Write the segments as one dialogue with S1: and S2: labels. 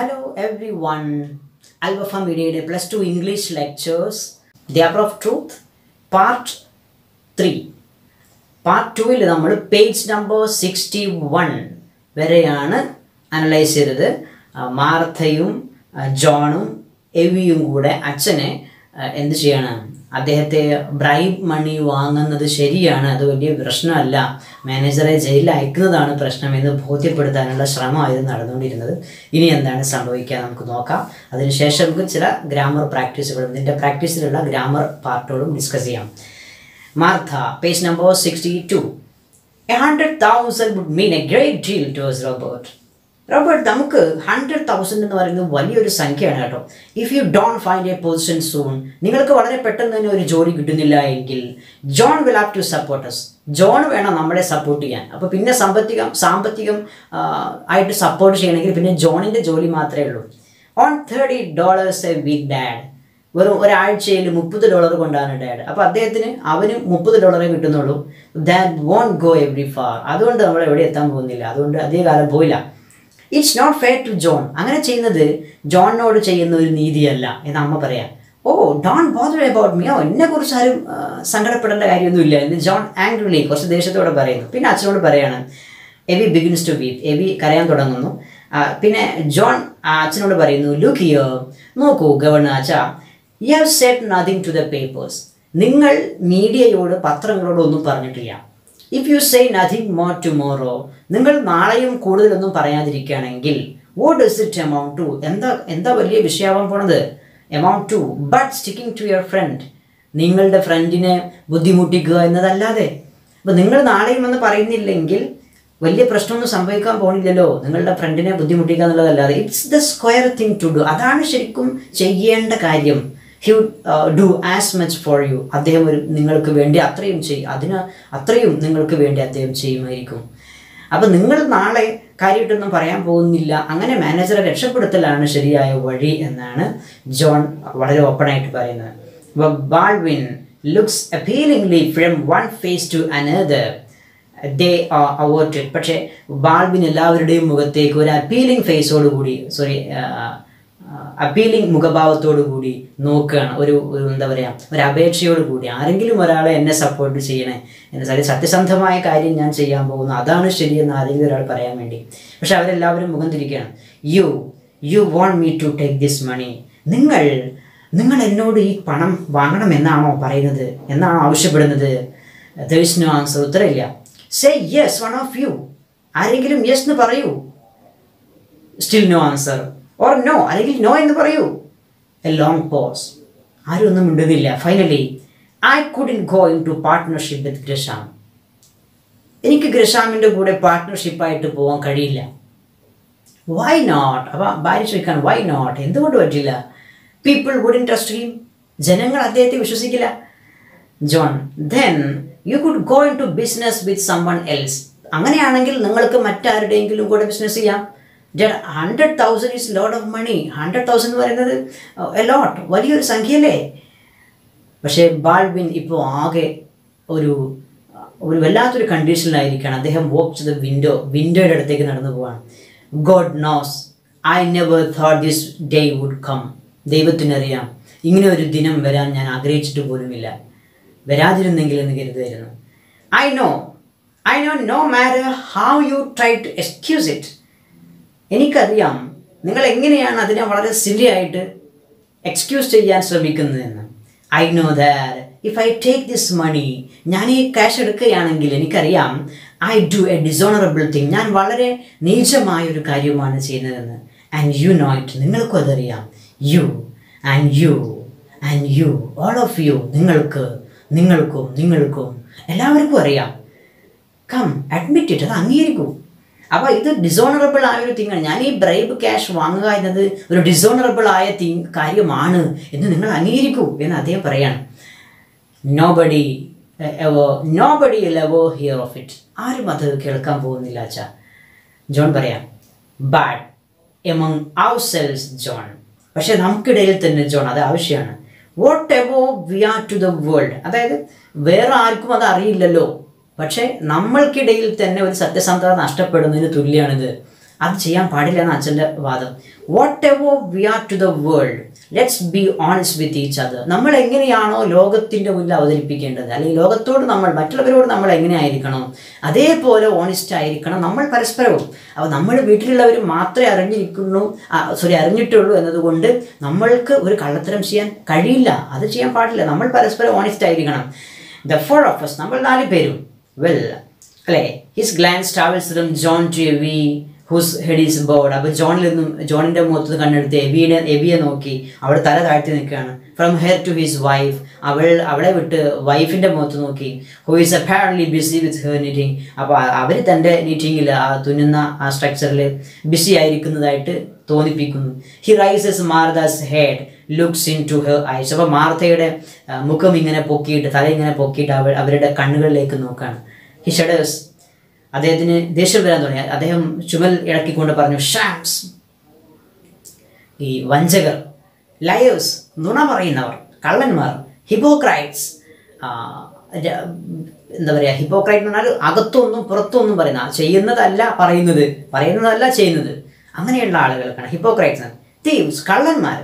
S1: Hello everyone. Alpha മീഡിയയുടെ plus two English lectures the hour of truth part three part ടുവിൽ നമ്മൾ page number sixty one വരെയാണ് analyse ചെയ്തത്. മാർത്തയും ജോണും എവിയും കൂടെ അച്ഛനെ എന്ത് ചെയ്യണം? അദ്ദേഹത്തെ ബ്രൈബ് മണി വാങ്ങുന്നത് ശരിയാണ് അത് വലിയ പ്രശ്നമല്ല. മാനേജറെ ജയിലിൽ അയക്കുന്നതാണ് പ്രശ്നമെന്ന് ബോധ്യപ്പെടുത്താനുള്ള ശ്രമമായിരുന്നു നടന്നുകൊണ്ടിരുന്നത്. ഇനി എന്താണ് സംഭവിക്കുക നമുക്ക് നോക്കാം. അതിനുശേഷം നമുക്ക് ചില ഗ്രാമർ പ്രാക്ടീസുകളും ഇതിന്റെ പ്രാക്ടീസിലുള്ള ഗ്രാമർ പാർട്ടുകളും ഡിസ്കസ് ചെയ്യാം. Martha page number sixty two a hundred thousand would mean a great deal to us Robert നമുക്ക് ഹൺഡ്രഡ് തൗസൻഡ് എന്ന് പറയുന്നത് വലിയൊരു സംഖ്യയാണ് കേട്ടോ. If you don't find a position soon നിങ്ങൾക്ക് വളരെ പെട്ടെന്ന് തന്നെ ഒരു ജോലി കിട്ടുന്നില്ല എങ്കിൽ John will have to support us. John വേണം നമ്മളെ സപ്പോർട്ട് ചെയ്യാൻ. അപ്പോൾ പിന്നെ സാമ്പത്തികം സാമ്പത്തികം ആയിട്ട് സപ്പോർട്ട് ചെയ്യണമെങ്കിൽ പിന്നെ ജോണിന്റെ ജോലി മാത്രമേ ഉള്ളൂ. On thirty dollars a week dad വെറും ഒരാഴ്ചയിൽ മുപ്പത് ഡോളർ കൊണ്ടാണ് ഡാഡ് അപ്പോൾ അദ്ദേഹത്തിന് അവന് മുപ്പത് ഡോളറേ കിട്ടുന്നുള്ളൂ. That won't go every far അതുകൊണ്ട് നമ്മൾ എവിടെ എത്താൻ പോകുന്നില്ല. അതുകൊണ്ട് അധികകാലം പോയില്ല. It's not fair to John അങ്ങനെ ചെയ്യുന്നത് ജോണിനോട് ചെയ്യുന്ന ഒരു നീതിയല്ല എന്ന് അമ്മ പറയാം. Oh don't bother about me oh എന്നെ കുറിച്ച് ആരും സങ്കടപ്പെടേണ്ട കാര്യമൊന്നുമില്ല എന്ന് ജോൺ ആംഗ്രിലി കുറച്ച് ദേഷ്യത്തോടെ പറയുന്നു. പിന്നെ അച്ഛനോട് പറയാണ് Evie begins to beat Evie കരയാൻ തുടങ്ങുന്നു. പിന്നെ ജോൺ അച്ഛനോട് പറയുന്നു ലുക്ക് ഹിയർ നോക്കൂ ഗവർണർ അച്ഛാ. You have said nothing to the papers നിങ്ങൾ മീഡിയയോട് പത്രങ്ങളോട് ഒന്നും പറഞ്ഞിട്ടില്ല. If you say nothing more tomorrow നിങ്ങൾ നാളെയും കൂടുതലൊന്നും പറയാതിരിക്കുകയാണെങ്കിൽ what is it amount to എന്താ എന്താ വലിയ വിഷയമാവാൻ പോണത്? Amount to but sticking to your friend നിങ്ങളുടെ ഫ്രണ്ടിനെ ബുദ്ധിമുട്ടിക്കുക എന്നതല്ലാതെ. അപ്പോൾ നിങ്ങൾ നാളെയും എന്ന് പറയുന്നില്ലെങ്കിൽ വലിയ പ്രശ്നമൊന്നും സംഭവിക്കാൻ പോണില്ലല്ലോ. നിങ്ങളുടെ ഫ്രണ്ടിനെ ബുദ്ധിമുട്ടിക്കുക എന്നുള്ളതല്ലാതെ. It's the square thing to do അതാണ് ശരിക്കും ചെയ്യേണ്ട കാര്യം. He would do as much for you അദ്ദേഹം ഒരു നിങ്ങൾക്ക് വേണ്ടി അത്രയും ചെയ്യും അതിന് അത്രയും നിങ്ങൾക്ക് വേണ്ടി അദ്ദേഹം ചെയ്യുമായിരിക്കും. അപ്പം നിങ്ങൾ നാളെ കാര്യമായിട്ടൊന്നും പറയാൻ പോകുന്നില്ല. അങ്ങനെ മാനേജറെ രക്ഷപ്പെടുത്തലാണ് ശരിയായ വഴി എന്നാണ് ജോൺ വളരെ ഓപ്പണായിട്ട് പറയുന്നത്. Baldwin looks appealingly from one face to another. They averted പക്ഷേ ബാൾവിൻ എല്ലാവരുടെയും മുഖത്തേക്ക് ഒരു അപ്പീലിംഗ് ഫേസോടുകൂടി സോറി അപ്പീലിംഗ് മുഖഭാവത്തോടു കൂടി നോക്കുകയാണ്. ഒരു എന്താ പറയുക ഒരു അപേക്ഷയോട് കൂടി. ആരെങ്കിലും ഒരാളെ എന്നെ സപ്പോർട്ട് ചെയ്യണേ. എന്ന് വെച്ചാൽ സത്യസന്ധമായ കാര്യം ഞാൻ ചെയ്യാൻ പോകുന്നു. അതാണ് ശരിയെന്ന് ആരെങ്കിലും ഒരാൾ പറയാൻ വേണ്ടി. പക്ഷെ അവരെല്ലാവരും മുഖം തിരിക്കുകയാണ്. You you want me to take this money നിങ്ങൾ നിങ്ങൾ എന്നോട് ഈ പണം വാങ്ങണം എന്നാണോ പറയുന്നത്? എന്നാണോ ആവശ്യപ്പെടുന്നത്? No ആൻസർ ഉത്തരമില്ല. Say yes one of you ആരെങ്കിലും യെസ് എന്ന് പറയൂ. Still no answer or no അല്ലെങ്കിൽ നോ എന്ന് പറയൂ. എ ലോങ് പോസ് ആരും ഒന്നും മിണ്ടുന്നില്ല. Finally I couldn't go into partnership with Gresham എനിക്ക് ഗ്രഷാമിന്റെ കൂടെ പാർട്ട്ണർഷിപ്പായിട്ട് പോകാൻ കഴിയില്ല. വൈ നോട്ട് അപ്പം ഭാര്യ ചോദിക്കാൻ വൈ നോട്ട് എന്തുകൊണ്ട് പറ്റില്ല? പീപ്പിൾ വുഡിൻ ട്രസ്റ്റ് ഹിം ജനങ്ങൾ അദ്ദേഹത്തെ വിശ്വസിക്കില്ല. John then you could go into business with someone else അങ്ങനെയാണെങ്കിൽ നിങ്ങൾക്ക് മറ്റാരുടെയെങ്കിലും കൂടെ ബിസിനസ് ചെയ്യാം. Hundred thousand is load of money hundred thousand എന്ന് പറയുന്നത് എ ലോട്ട് വലിയൊരു സംഖ്യയല്ലേ? പക്ഷേ ബാൾവിൻ ഇപ്പോൾ ആകെ ഒരു ഒരു വല്ലാത്തൊരു കണ്ടീഷനിലായിരിക്കുകയാണ് അദ്ദേഹം വോക്ക് ടു വിൻഡോ വിൻഡോയുടെ അടുത്തേക്ക് നടന്നു പോവാണ്. God knows I never thought this day would come ദൈവത്തിനറിയാം. ഇങ്ങനെ ഒരു ദിനം വരാൻ ഞാൻ ആഗ്രഹിച്ചിട്ട് പോലുമില്ല. വരാതിരുന്നെങ്കിൽ എന്ന് കരുതുമായിരുന്നു I know I know no matter how you try to excuse it എനിക്കറിയാം നിങ്ങൾ എങ്ങനെയാണ് അതിനെ വളരെ സില്ലി ആയിട്ട് എക്സ്ക്യൂസ് ചെയ്യാൻ ശ്രമിക്കുന്നതെന്ന്. I know that if I take this money ഞാൻ ഈ ക്യാഷ് എടുക്കുകയാണെങ്കിൽ എനിക്കറിയാം I do a dishonourable thing ഞാൻ വളരെ നീചമായ ഒരു കാര്യമാണ് ചെയ്യുന്നതെന്ന്. ആൻഡ് യു നോ ഇറ്റ് നിങ്ങൾക്കും അതറിയാം. You and you and you all of you നിങ്ങൾക്ക് നിങ്ങൾക്കും നിങ്ങൾക്കും എല്ലാവർക്കും അറിയാം. കം അഡ്മിറ്റ് ഇറ്റ് അത് അംഗീകരിക്കൂ. അപ്പോൾ ഇത് ഡിസോണറബിൾ ആയ ഒരു തിങ്ങാണ് ഞാൻ ഈ ബ്രൈബ് ക്യാഷ് വാങ്ങുക എന്നത് ഒരു ഡിസോണറബിൾ ആയ തിങ് കാര്യമാണ് എന്ന് നിങ്ങൾ അംഗീകരിക്കൂ എന്ന് അദ്ദേഹം പറയാണ്. Nobody nobody will ever hear of it ആരും അത് കേൾക്കാൻ പോകുന്നില്ല അച്ഛാ. ജോൺ പറയാം but among ourselves John. പക്ഷെ നമുക്കിടയിൽ തന്നെ ജോൺ അത് ആവശ്യമാണ്. Whatever we are to the world അതായത് വേറെ ആർക്കും അത് അറിയില്ലല്ലോ. പക്ഷേ നമ്മൾക്കിടയിൽ തന്നെ ഒരു സത്യസന്ധത നഷ്ടപ്പെടുന്നതിന് തുല്യമാണിത് അത് ചെയ്യാൻ പാടില്ല എന്ന് അച്ഛന്റെ വാദം. Whatever we are to the world let's be honest with each other നമ്മൾ എങ്ങനെയാണോ ലോകത്തിന്റെ മുന്നിൽ അവതരിപ്പിക്കേണ്ടത്. അല്ലെങ്കിൽ ലോകത്തോട് നമ്മൾ മറ്റുള്ളവരോട് നമ്മൾ എങ്ങനെയായിരിക്കണം അതേപോലെ ഓണസ്റ്റ് ആയിരിക്കണം നമ്മൾ പരസ്പരവും. അപ്പോൾ നമ്മൾ വീട്ടിലുള്ളവർ മാത്രമേ അറിഞ്ഞിരിക്കുന്നു സോറി അറിഞ്ഞിട്ടുള്ളൂ എന്നതുകൊണ്ട് നമ്മൾക്ക് ഒരു കള്ളത്തരം ചെയ്യാൻ കഴിയില്ല. അത് ചെയ്യാൻ പാടില്ല. നമ്മൾ പരസ്പരം ഓണസ്റ്റ് ആയിരിക്കണം. ദ ഫോർ ഓഫ് നമ്മൾ നാല് പേരും. വെൽ അല്ലേ? His glance travels from John to Evie whose head is bowed അപ്പോൾ ജോണിൽ നിന്നും ജോണിന്റെ മുഖത്ത് കണ്ണെടുത്ത് എബിയുടെ എബിയെ നോക്കി. അവൾ തല താഴ്ത്തി നിൽക്കുകയാണ്. From her to his wife അവൾ അവളെ വിട്ട് വൈഫിന്റെ മുഖത്ത് നോക്കി. Who is apparently busy with her knitting അപ്പോൾ അവർ തന്റെ നീറ്റിങ്ങിൽ ആ തുന്നുന്ന ആ സ്ട്രക്ചറിൽ ബിസി ആയിരിക്കുന്നതായിട്ട് തോന്നിപ്പിക്കുന്നു. He raises Martha's head looks into her eyes അപ്പോൾ മാർത്തയുടെ മുഖം ഇങ്ങനെ പൊക്കിയിട്ട് തല ഇങ്ങനെ പൊക്കിയിട്ട് അവ അവരുടെ കണ്ണുകളിലേക്ക് നോക്കുകയാണ് ഹി ഷഡേഴ്സ് അദ്ദേഹത്തിന് ദേഷ്യം വരാൻ തുടങ്ങി. അദ്ദേഹം ചുമൽ ഇളക്കിക്കൊണ്ട് പറഞ്ഞു ഷാംസ് ഈ വഞ്ചകർ ലയേഴ്സ് നുണ പറയുന്നവർ കള്ളന്മാർ ഹിപ്പോക്രൈറ്റ്സ് എന്താ പറയുക ഹിപ്പോക്രൈറ്റ് എന്ന് പറഞ്ഞാൽ അകത്തൊന്നും പുറത്തൊന്നും പറയുന്ന ചെയ്യുന്നതല്ല പറയുന്നത് പറയുന്നതല്ല ചെയ്യുന്നത്. അങ്ങനെയുള്ള ആളുകൾക്കാണ്. ഹിപ്പോക്രൈറ്റ്സ് തീവ്സ് കള്ളന്മാർ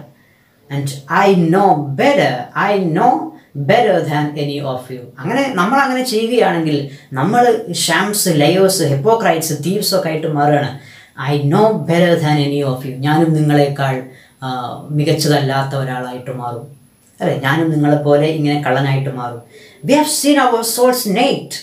S1: and I no better I no better than any of you അങ്ങനെ നമ്മൾ അങ്ങനെ ചെയ്യുകയാണെങ്കിൽ നമ്മൾ ഷാംസ് ലയോസ് ഹിപ്പോക്രൈറ്റ്സ് തീവ്സ് ഒക്കെ ആയിട്ട് മാറുകയാണ്. I no better than any of you ഞാനും നിങ്ങളെക്കാൾ മികച്ചതല്ലാത്ത ഒരാളായിട്ട് മാറും. അല്ലെ? ഞാനും നിങ്ങളെപ്പോലെ ഇങ്ങനെ കള്ളനായിട്ട് മാറും. We have seen our souls naked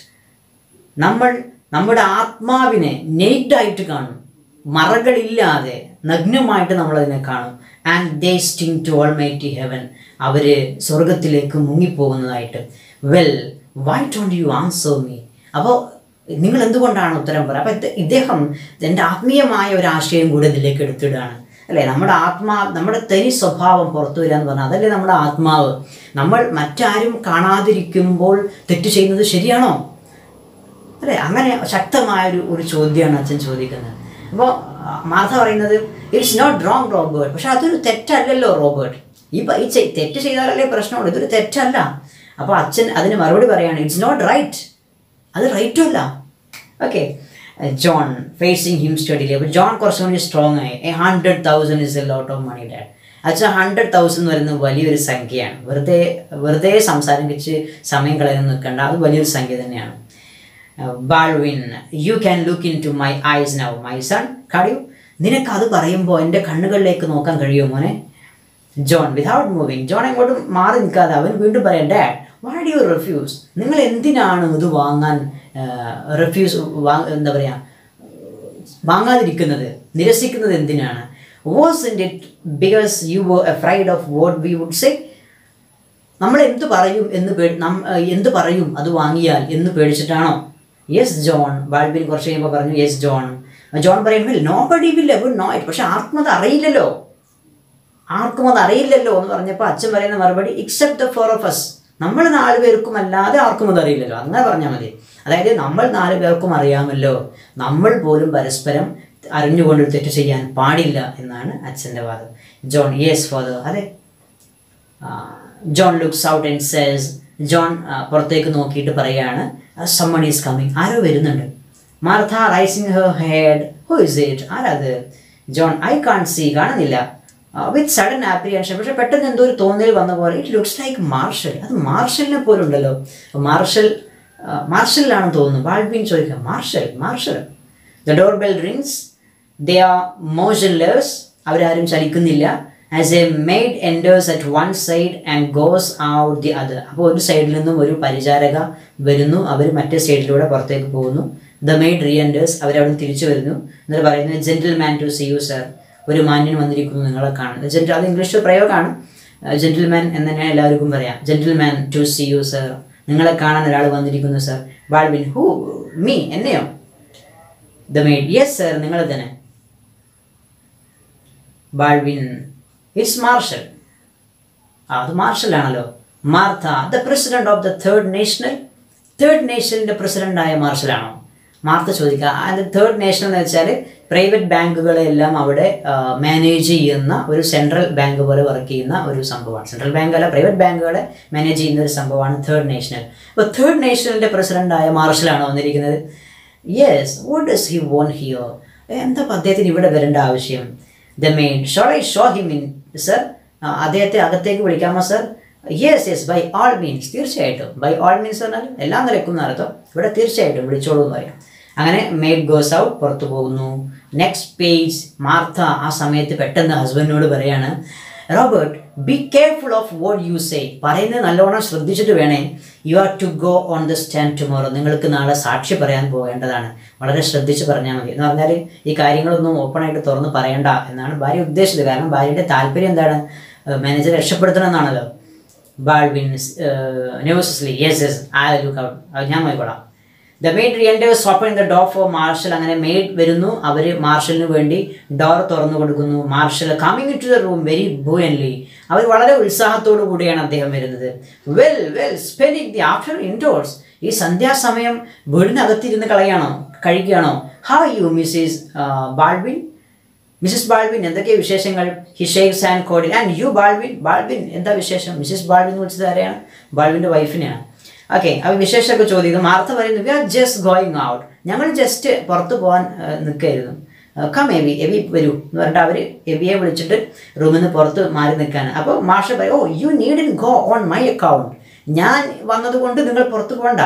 S1: നമ്മൾ നമ്മുടെ ആത്മാവിനെ നെയ്റ്റായിട്ട് കാണും. മറകളില്ലാതെ നഗ്നമായിട്ട് നമ്മളതിനെ കാണും. And they stink to almighty heaven അവർ സ്വർഗത്തിലേക്ക് മുങ്ങിപ്പോകുന്നതായിട്ട്. Well why don't you answer me അപ്പോൾ നിങ്ങൾ എന്തുകൊണ്ടാണ് ഉത്തരം പറയുക? അപ്പോൾ ഇത് ഇദ്ദേഹം എന്റെ ആത്മീയമായ ഒരു ആശയം കൂടെ ഇതിലേക്ക് എടുത്തിടുകയാണ്. അല്ലേ? നമ്മുടെ ആത്മാ നമ്മുടെ തനി സ്വഭാവം പുറത്തു വരിക എന്ന് പറഞ്ഞാൽ അതല്ലേ നമ്മുടെ ആത്മാവ്. നമ്മൾ മറ്റാരും കാണാതിരിക്കുമ്പോൾ തെറ്റ് ചെയ്യുന്നത് ശരിയാണോ? അല്ലേ? അങ്ങനെ ശക്തമായൊരു ഒരു ചോദ്യമാണ് അച്ഛൻ ചോദിക്കുന്നത്. അപ്പോൾ മാർത്ത പറയുന്നത് ഇറ്റ്സ് നോട്ട് റോങ് റോബേർട്ട് പക്ഷെ അതൊരു തെറ്റല്ലല്ലോ റോബേർട്ട് ഈ ഈ തെറ്റ് ചെയ്താലല്ലേ പ്രശ്നമുള്ളൂ. ഇതൊരു തെറ്റല്ല. അപ്പോൾ അച്ഛൻ അതിന് മറുപടി പറയാണ് ഇറ്റ്സ് നോട്ട് റൈറ്റ് അത് റൈറ്റും അല്ല. ഓക്കെ ജോൺ ഫേസിങ് ഹിം സ്റ്റഡിയിൽ അപ്പോൾ ജോൺ കുറച്ചും കൂടി സ്ട്രോങ് ആയി. A hundred thousand is a lot of money dad അച്ഛൻ ഹൺഡ്രഡ് തൗസൻഡ് പറയുന്നത് വലിയൊരു സംഖ്യയാണ്. വെറുതെ വെറുതെ സംസാരം വെച്ച് സമയം കളയാൻ നിൽക്കേണ്ട. അത് വലിയൊരു സംഖ്യ തന്നെയാണ്. Baldwin you can look into my eyes now my son കടിയു നിനക്ക് അത് പറയുമ്പോൾ എന്റെ കണ്ണുകളിലേക്ക് നോക്കാൻ കഴിയുമോ മോനെ? ജോൺ വിതൗട്ട് മൂവിങ് ജോൺ എങ്ങോട്ടും മാറി നിൽക്കാതെ അവൻ വീണ്ടും പറയാം dad why do you refuse നിങ്ങൾ എന്തിനാണ് ഇത് വാങ്ങാൻ റെഫ്യൂസ് എന്താ പറയുക വാങ്ങാതിരിക്കുന്നത്? നിരസിക്കുന്നത് എന്തിനാണ്? Wasn't it because you were afraid of what we would say നമ്മൾ എന്ത് പറയും എന്ന് പേ നം എന്ത് പറയും അത് വാങ്ങിയാൽ എന്ന് പേടിച്ചിട്ടാണോ? യെസ് ജോൺ ബാൾബിൻ കുറച്ച് കഴിയുമ്പോൾ പറഞ്ഞു യെസ് ജോൺ ജോൺ പറയുമ്പോൾ nobody will ever know it പക്ഷെ ആർക്കും അത് അറിയില്ലല്ലോ. ആർക്കും അത് അറിയില്ലല്ലോ എന്ന് പറഞ്ഞപ്പോൾ അച്ഛൻ പറയുന്ന മറുപടി except the four of us നമ്മൾ നാല് പേർക്കും അല്ലാതെ ആർക്കും അത് അറിയില്ലല്ലോ. അങ്ങനെ പറഞ്ഞാൽ മതി. അതായത് നമ്മൾ നാല് പേർക്കും അറിയാമല്ലോ. നമ്മൾ പോലും പരസ്പരം അറിഞ്ഞുകൊണ്ട് തെറ്റ് ചെയ്യാൻ പാടില്ല എന്നാണ് അച്ഛന്റെ വാദം. ജോൺ യെസ് ഫാദർ അതെ. John looks out and says John പുറത്തേക്ക് നോക്കിയിട്ട് പറയുകയാണ് സമ്മൺ ഈസ് കമ്മിങ് ആരോ വരുന്നുണ്ട്. Martha rising her head who is it ആരാത്? ജോൺ ഐ കാൺ സി കാണുന്നില്ല. വിത്ത് സഡൻ ആപ്രിയൻഷൻ പക്ഷെ പെട്ടെന്ന് എന്തോ ഒരു തോന്നൽ വന്ന പോലെ. ഇറ്റ് ലുക്സ് ലൈക്ക് മാർഷൽ അത് മാർഷലിനെ പോലുണ്ടല്ലോ. മാർഷൽ മാർഷലിലാണെന്ന് തോന്നുന്നു. ബാൾബിൻ ചോദിക്കുക Marshall Marshall the door bell rings they are motionless അവരാരും ചലിക്കുന്നില്ല. As a maid enters at one side and goes out the other അപ്പോൾ ഒരു സൈഡിൽ നിന്നും ഒരു പരിചാരക വരുന്നു. അവർ മറ്റേ സൈഡിലൂടെ പുറത്തേക്ക് പോകുന്നു. ദ മെയ്ഡ് റീ എൻഡേഴ്സ് അവരവിടെ തിരിച്ചു വരുന്നു. എന്നിട്ട് പറയുന്നത് gentleman to see you sir ഒരു മാന്യൻ വന്നിരിക്കുന്നു നിങ്ങളെ കാണുന്നത് ജെന്റിൽ അത് ഇംഗ്ലീഷ് പ്രയോഗമാണ്. ജെന്റിൽമാൻ എന്ന് തന്നെ എല്ലാവർക്കും പറയാം. Gentleman to see you sir നിങ്ങളെ കാണാൻ ഒരാൾ വന്നിരിക്കുന്നു സർ ബാൾവിൻ ഹൂ മീ എന്നെയോ? ദ മെയ്ഡ് യെസ് സർ നിങ്ങൾ തന്നെ. ബാൾവിൻ ഇറ്റ്സ് മാർഷൽ അത് മാർഷലാണല്ലോ Martha the president of the third national third നേഷണലിന്റെ പ്രസിഡന്റായ മാർഷലാണോ മാർത്ത ചോദിക്കുക. അത് തേർഡ് നേഷണൽ എന്ന് വെച്ചാൽ പ്രൈവറ്റ് ബാങ്കുകളെല്ലാം അവിടെ മാനേജ് ചെയ്യുന്ന ഒരു സെൻട്രൽ ബാങ്ക് പോലെ വർക്ക് ചെയ്യുന്ന ഒരു സംഭവമാണ്. സെൻട്രൽ ബാങ്ക് അല്ല പ്രൈവറ്റ് ബാങ്കുകളെ മാനേജ് ചെയ്യുന്ന ഒരു സംഭവമാണ് തേർഡ് നേഷണൽ അപ്പോൾ തേർഡ് നേഷണലിന്റെ പ്രസിഡന്റായ മാർഷലാണോ വന്നിരിക്കുന്നത്? Yes what does he want here എന്താ അദ്ദേഹത്തിന് ഇവിടെ വരേണ്ട ആവശ്യം? The maid shall I show him in sir അദ്ദേഹത്തെ അകത്തേക്ക് വിളിക്കാമോ sir yes yes by all means തീർച്ചയായിട്ടും. ബൈ ആൾ മീൻസ് പറഞ്ഞാൽ എല്ലാം നിലക്കുന്ന അർത്ഥം. ഇവിടെ തീർച്ചയായിട്ടും വിളിച്ചോളൂ എന്ന് പറയാം. അങ്ങനെ മേഡ് ഗോസ് ഔട്ട് പുറത്തു പോകുന്നു. നെക്സ്റ്റ് പേജ് മാർത്ത ആ സമയത്ത് പെട്ടെന്ന് ഹസ്ബൻഡിനോട് പറയാണ് Robert be careful of what you say പറയുന്നത് നല്ലോണം ശ്രദ്ധിച്ചിട്ട് വേണേ. You are to go on the stand tomorrow നിങ്ങൾക്ക് നാളെ സാക്ഷി പറയാൻ പോകേണ്ടതാണ്. വളരെ ശ്രദ്ധിച്ച് പറഞ്ഞാൽ മതി. എന്ന് പറഞ്ഞാൽ ഈ കാര്യങ്ങളൊന്നും ഓപ്പണായിട്ട് തുറന്ന് പറയണ്ട എന്നാണ് ഭാര്യ ഉദ്ദേശിച്ചത്. കാരണം ഭാര്യയുടെ താല്പര്യം എന്താണ്? മാനേജർ രക്ഷപ്പെടുത്തണം എന്നാണല്ലോ. ബാൾവിൻ നെവസസ്ലി യെസ് യെസ് ആ അത് ഞാൻ നോക്കിക്കോളാം the maid re-enters open the door for Marshall അങ്ങനെ മെയ്ഡ് വരുന്നു. അവർ മാർഷലിന് വേണ്ടി ഡോർ തുറന്നു കൊടുക്കുന്നു. Marshall coming to the room very buoyantly അവർ വളരെ ഉത്സാഹത്തോടു കൂടിയാണ് അദ്ദേഹം വരുന്നത്. Well well spending the after indoors ഈ സന്ധ്യാസമയം വീടിനകത്തിരുന്ന് കളയാണോ കഴിക്കുകയാണോ? How you Mrs Baldwin Mrs Baldwin എന്തൊക്കെയാണ് വിശേഷങ്ങൾ? He shakes and cordial and you Baldwin Baldwin എന്താ വിശേഷം? മിസ്സിസ് ബാൾവിൻ എന്ന് വിളിച്ചത് ആരെയാണ്? ബാൾവിന്റെ വൈഫിനെയാണ് ഓക്കെ അപ്പോൾ വിശേഷമൊക്കെ ചോദിക്കും മാർത്ത പറയുന്നു we are just going out ഞങ്ങൾ ജസ്റ്റ് പുറത്ത് പോകാൻ നിൽക്കായിരുന്നു കം എവി എവി വരൂ. എന്ന് പറഞ്ഞിട്ട് അവർ എവിയെ വിളിച്ചിട്ട് റൂമിൽ നിന്ന് പുറത്ത് മാറി നിൽക്കുകയാണ് അപ്പോൾ മാഷ പറയും ഓ you needn't go on my account ഞാൻ വന്നതുകൊണ്ട് നിങ്ങൾ പുറത്തു പോകണ്ട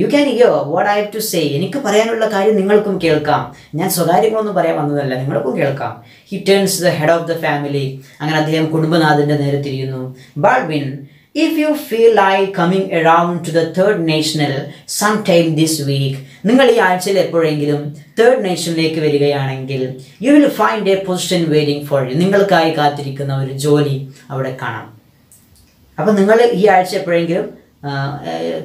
S1: you can hear what I have to say എനിക്ക് പറയാനുള്ള കാര്യം നിങ്ങൾക്കും കേൾക്കാം. ഞാൻ സ്വകാര്യങ്ങളൊന്നും പറയാൻ വന്നതല്ല നിങ്ങൾക്കും കേൾക്കാം. He turns the head of the family അങ്ങനെ അദ്ദേഹം കുടുംബനാഥന്റെ നേരെ തിരിയുന്നു. Baldwin if you feel I coming around to the third national some time this week നിങ്ങൾ ഈ ആഴ്ചയിൽ എപ്പോഴെങ്കിലും തേർഡ് നേഷനിലേക്ക് വരികയാണെങ്കിൽ you will find a position waiting for you നിങ്ങൾക്കായി കാത്തിരിക്കുന്ന ഒരു ജോലി അവിടെ കാണാം. അപ്പോൾ നിങ്ങൾ ഈ ആഴ്ച എപ്പോഴെങ്കിലും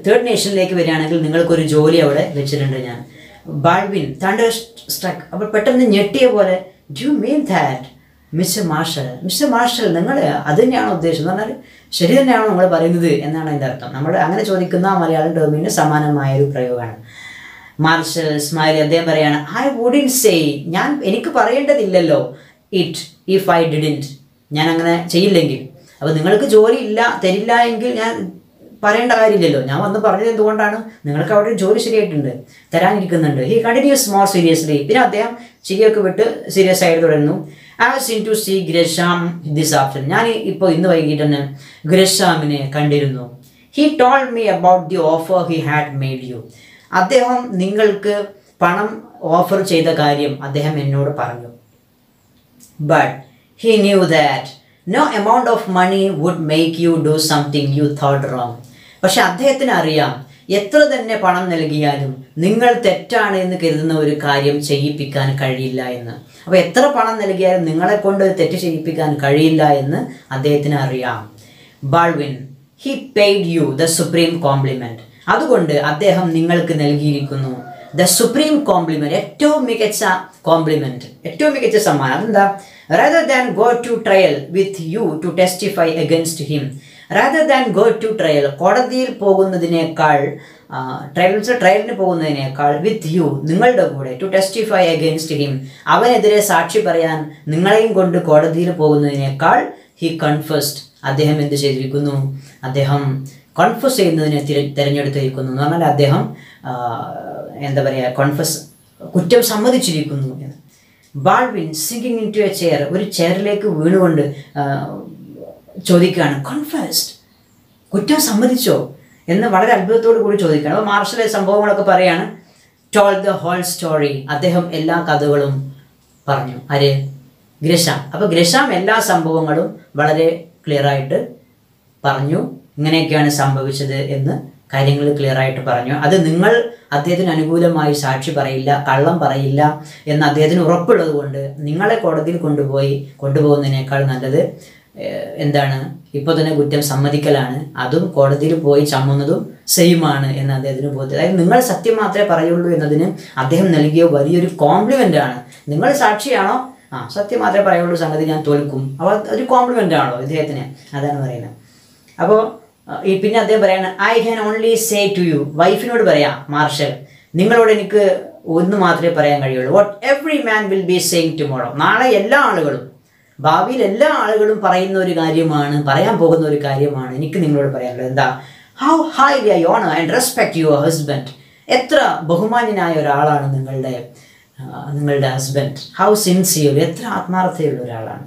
S1: തേർഡ് നേഷനിലേക്ക് വരികയാണെങ്കിൽ നിങ്ങൾക്കൊരു ജോലി അവിടെ വെച്ചിട്ടുണ്ട് ഞാൻ. ബാൾവിൻ തണ്ടർ സ്ട്രക്ക് അപ്പോൾ പെട്ടെന്ന് ഞെട്ടിയ പോലെ do mean that Mr Marshall. Mr Marshall നിങ്ങൾ അത് തന്നെയാണോ ഉദ്ദേശം എന്ന് പറഞ്ഞാൽ ശരി തന്നെയാണോ നിങ്ങൾ പറയുന്നത് എന്നാണ് അതിന്റെ അർത്ഥം. നമ്മൾ അങ്ങനെ ചോദിക്കുന്ന മലയാളം ടേമിന് സമാനമായ ഒരു പ്രയോഗമാണ്. മാർഷൽ സ്മൈലി അദ്ദേഹം പറയാണ് ഐ വുഡിൻ സേ ഞാൻ എനിക്ക് പറയേണ്ടതില്ലല്ലോ. ഇറ്റ് ഇഫ് ഐ ഡിഡിന്റ് ഞാൻ അങ്ങനെ ചെയ്യില്ലെങ്കിൽ. അപ്പോൾ നിങ്ങൾക്ക് ജോലി ഇല്ല തരില്ല എങ്കിൽ ഞാൻ പറയേണ്ട കാര്യമില്ലല്ലോ. ഞാൻ വന്ന് പറഞ്ഞത് എന്തുകൊണ്ടാണ്? നിങ്ങൾക്ക് അവിടെ ഒരു ജോലി ശരിയായിട്ടുണ്ട്. തരാനിരിക്കുന്നുണ്ട്. ഹി കണ്ടിന്യൂസ് മോർ സീരിയസ്ലി പിന്നെ അദ്ദേഹം ചിരിയൊക്കെ വിട്ട് സീരിയസ് ആയിട്ട് തുടരുന്നു. As in to see Gresham this after ഞാൻ ഇപ്പോൾ ഇന്ന് വൈകിട്ട് തന്നെ ഗ്രഷാമിനെ കണ്ടിരുന്നു. He told me about the offer he had made you അദ്ദേഹം നിങ്ങൾക്ക് പണം ഓഫർ ചെയ്ത കാര്യം അദ്ദേഹം എന്നോട് പറഞ്ഞു. But he knew that no amount of money would make you do something you thought wrong പക്ഷെ അദ്ദേഹത്തിന് അറിയാം എത്ര തന്നെ പണം നൽകിയാലും നിങ്ങൾ തെറ്റാണ് എന്ന് കരുതുന്ന ഒരു കാര്യം ചെയ്യിപ്പിക്കാൻ കഴിയില്ല എന്ന്. അപ്പോൾ എത്ര പണം നൽകിയാലും നിങ്ങളെ കൊണ്ട് ഒരു തെറ്റ് ചെയ്യിപ്പിക്കാൻ കഴിയില്ല എന്ന് അദ്ദേഹത്തിന് അറിയാം. Baldwin he paid you the supreme compliment അതുകൊണ്ട് അദ്ദേഹം നിങ്ങൾക്ക് നൽകിയിരിക്കുന്നു ദ സുപ്രീം കോംപ്ലിമെന്റ് ഏറ്റവും മികച്ച കോംപ്ലിമെന്റ് ഏറ്റവും മികച്ച സമ്മാനം. അതെന്താ? Rather than go to trial with you to testify against him rather than go to trial കോടതിയിൽ പോകുന്നതിനേക്കാൾ ട്രയൽ ട്രയലിന് പോകുന്നതിനേക്കാൾ വിത്ത് യു നിങ്ങളുടെ കൂടെ ടു ടെസ്റ്റിഫൈ അഗെയിൻസ്റ്റ് ഹിം അവനെതിരെ സാക്ഷി പറയാൻ നിങ്ങളെയും കൊണ്ട് കോടതിയിൽ പോകുന്നതിനേക്കാൾ ഹി കൺഫസ്റ്റ് അദ്ദേഹം എന്ത് ചെയ്തിരിക്കുന്നു? അദ്ദേഹം കൺഫസ് ചെയ്യുന്നതിനെ തിര തിരഞ്ഞെടുത്തിരിക്കുന്നു. എന്ന് പറഞ്ഞാൽ അദ്ദേഹം എന്താ പറയുക കോൺഫസ് കുറ്റം സമ്മതിച്ചിരിക്കുന്നു എന്ന്. Baldwin sinking into a chair ഒരു ചെയറിലേക്ക് വീണുകൊണ്ട് ചോദിക്കുകയാണ്. കൺഫേസ്ഡ് കുറ്റം സമ്മതിച്ചോ? എന്ന് വളരെ അത്ഭുതത്തോടു കൂടി ചോദിക്കുകയാണ്. അപ്പോൾ മാർഷലെ സംഭവങ്ങളൊക്കെ പറയാണ്. ടോൾ ദ ഹോൾ സ്റ്റോറി അദ്ദേഹം എല്ലാ കഥകളും പറഞ്ഞു. ആര്? ഗ്രഷാം അപ്പോൾ ഗ്രഷാം എല്ലാ സംഭവങ്ങളും വളരെ ക്ലിയർ ആയിട്ട് പറഞ്ഞു. ഇങ്ങനെയൊക്കെയാണ് സംഭവിച്ചത് എന്ന് കാര്യങ്ങൾ ക്ലിയർ ആയിട്ട് പറഞ്ഞു. അത് നിങ്ങൾ അദ്ദേഹത്തിന് അനുകൂലമായി സാക്ഷി പറയില്ല കള്ളം പറയില്ല എന്ന് അദ്ദേഹത്തിന് ഉറപ്പുള്ളത് കൊണ്ട് നിങ്ങളെ കോടതിയിൽ കൊണ്ടുപോയി കൊണ്ടുപോകുന്നതിനേക്കാൾ നല്ലത് എന്താണ് ഇപ്പോൾ തന്നെ കുറ്റം സമ്മതിക്കലാണ് അതും കോടതിയിൽ പോയി ചമ്മുന്നതും സെയിമാണ് എന്ന് അദ്ദേഹത്തിന് ബോധ്യം. അതായത് നിങ്ങൾ സത്യം മാത്രമേ പറയുള്ളൂ എന്നതിന് അദ്ദേഹം നൽകിയ വലിയൊരു കോംപ്ലിമെന്റ് ആണ്. നിങ്ങൾ സാക്ഷിയാണോ? ആ സത്യം മാത്രമേ പറയുള്ളൂ സംഗതി ഞാൻ തോൽക്കും. അവ ഒരു കോംപ്ലിമെന്റ് ആണോ ഇദ്ദേഹത്തിന് അതാണ് പറയുന്നത്. അപ്പോൾ ഈ പിന്നെ അദ്ദേഹം പറയാണ് I can only say to you വൈഫിനോട് പറയാം മാർഷൽ നിങ്ങളോട് എനിക്ക് ഒന്ന് മാത്രമേ പറയാൻ കഴിയുള്ളൂ. What every man will be saying tomorrow നാളെ എല്ലാ ആളുകളും ഭാവിയിൽ എല്ലാ ആളുകളും പറയുന്ന ഒരു കാര്യമാണ് പറയാൻ പോകുന്ന ഒരു കാര്യമാണ് എനിക്ക് നിങ്ങളോട് പറയാനുള്ളത്. എന്താ? How highly I honour and respect your husband എത്ര ബഹുമാന്യനായ ഒരാളാണ് നിങ്ങളുടെ നിങ്ങളുടെ ഹസ്ബൻഡ് ഹൗ സിൻസിയർ എത്ര ആത്മാർത്ഥതയുള്ള ഒരാളാണ്.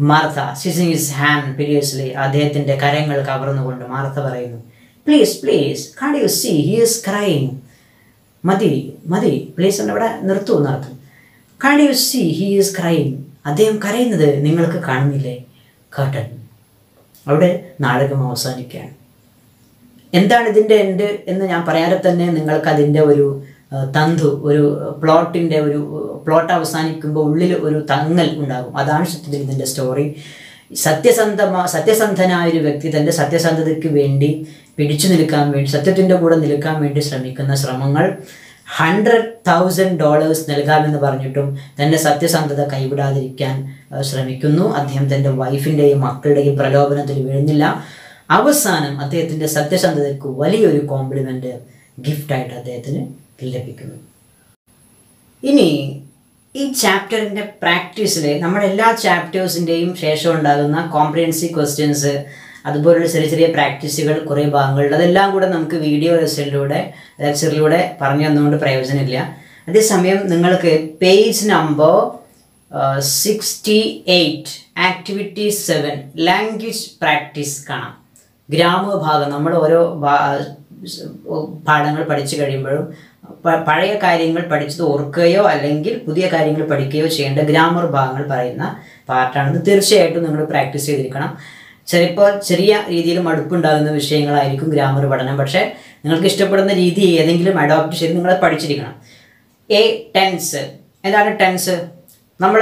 S1: Martha seizing his hand piteously അദ്ദേഹത്തിന്റെ കരങ്ങൾ കവർന്നുകൊണ്ട് മാർത്ത പറയുന്നു. Please please can't you see he is crying മതി മതി പ്ലീസ് എന്ന് ഇവിടെ നിർത്തൂ. എന്നർത്ഥം you see he is crying അദ്ദേഹം കരയുന്നത് നിങ്ങൾക്ക് കാണുന്നില്ലേ? കട്ടൻ. അവിടെ നാടകം അവസാനിക്കുകയാണ്. എന്താണ് ഇതിന്റെ എന്റെ എന്ന് ഞാൻ പറയാതെ തന്നെ നിങ്ങൾക്ക് അതിന്റെ ഒരു തന്തു ഒരു പ്ലോട്ടിന്റെ ഒരു പ്ലോട്ട് അവസാനിക്കുമ്പോൾ ഉള്ളിൽ ഒരു തങ്ങൽ ഉണ്ടാകും. അതാണ് സത്യത്തിൽ ഇതിന്റെ സ്റ്റോറി സത്യസന്ധമാ സത്യസന്ധനായ ഒരു വ്യക്തി തന്റെ സത്യസന്ധതയ്ക്ക് വേണ്ടി പിടിച്ചു നിൽക്കാൻ വേണ്ടി സത്യത്തിന്റെ കൂടെ നിൽക്കാൻ വേണ്ടി ശ്രമിക്കുന്ന ശ്രമങ്ങൾ. ഹൺഡ്രഡ് തൗസൻഡ് ഡോളേഴ്സ് നൽകാമെന്ന് പറഞ്ഞിട്ടും തന്റെ സത്യസന്ധത കൈവിടാതിരിക്കാൻ ശ്രമിക്കുന്നു. അദ്ദേഹം തന്റെ വൈഫിന്റെയും മക്കളുടെയും പ്രലോഭനത്തിൽ വീഴുന്നില്ല. അവസാനം അദ്ദേഹത്തിന്റെ സത്യസന്ധതയ്ക്ക് വലിയൊരു കോംപ്ലിമെന്റ് ഗിഫ്റ്റായിട്ട് അദ്ദേഹത്തിന് ലഭിക്കുന്നു. ഇനി ഈ ചാപ്റ്ററിന്റെ പ്രാക്ടീസിൽ നമ്മുടെ എല്ലാ ചാപ്റ്റേഴ്സിന്റെയും ശേഷം ഉണ്ടാകുന്ന കോംപ്രിഹെൻസീവ് ക്വസ്റ്റ്യൻസ് അതുപോലുള്ള ചെറിയ ചെറിയ പ്രാക്ടീസുകൾ കുറേ ഭാഗങ്ങൾ അതെല്ലാം കൂടെ നമുക്ക് വീഡിയോ ലെസ്സിലൂടെ ലെക്ചറിലൂടെ പറഞ്ഞു തന്നുകൊണ്ട് പ്രയോജനമില്ല. അതേസമയം നിങ്ങൾക്ക് page number sixty eight activity seven language practice കാണാം. ഗ്രാമഭാഗം നമ്മൾ ഓരോ പാഠങ്ങൾ പഠിച്ചു കഴിയുമ്പോഴും പഴയ കാര്യങ്ങൾ പഠിച്ചത് ഓർക്കുകയോ അല്ലെങ്കിൽ പുതിയ കാര്യങ്ങൾ പഠിക്കുകയോ ചെയ്യേണ്ട ഗ്രാമർ ഭാഗങ്ങൾ പറയുന്ന പാർട്ടാണ് തീർച്ചയായിട്ടും നിങ്ങൾ പ്രാക്ടീസ് ചെയ്തിരിക്കണം. ചിലപ്പോൾ ചെറിയ രീതിയിൽ മടുപ്പുണ്ടാകുന്ന വിഷയങ്ങളായിരിക്കും ഗ്രാമർ പഠനം. പക്ഷേ നിങ്ങൾക്ക് ഇഷ്ടപ്പെടുന്ന രീതി ഏതെങ്കിലും അഡോപ്റ്റ് ചെയ്ത് നിങ്ങൾ പഠിച്ചിരിക്കണം. എ ടെൻസ് എന്താണ് ടെൻസ് നമ്മൾ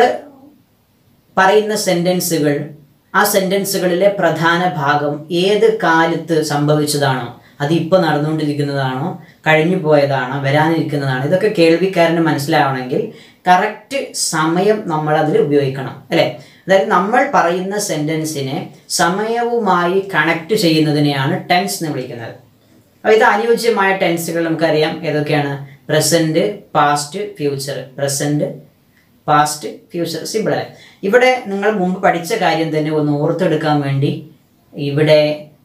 S1: പറയുന്ന സെന്റൻസുകൾ ആ സെന്റൻസുകളിലെ പ്രധാന ഭാഗം ഏത് കാലത്ത് സംഭവിച്ചതാണോ അത് ഇപ്പോൾ നടന്നുകൊണ്ടിരിക്കുന്നതാണോ കഴിഞ്ഞു പോയതാണോ വരാനിരിക്കുന്നതാണോ ഇതൊക്കെ കേൾവിക്കാരന് മനസ്സിലാവണമെങ്കിൽ കറക്റ്റ് സമയം നമ്മൾ അതിൽ ഉപയോഗിക്കണം. അല്ലേ? അതായത് നമ്മൾ പറയുന്ന സെന്റൻസിനെ സമയവുമായി കണക്ട് ചെയ്യുന്നതിനെയാണ് ടെൻസ് എന്ന് വിളിക്കുന്നത്. അപ്പോൾ ഇത് അനുയോജ്യമായ ടെൻസുകൾ നമുക്കറിയാം. ഏതൊക്കെയാണ്? Present past future. Present past future. അല്ലേ? ഇവിടെ നിങ്ങൾ മുമ്പ് പഠിച്ച കാര്യം തന്നെ ഒന്ന് ഓർത്തെടുക്കാൻ വേണ്ടി ഇവിടെ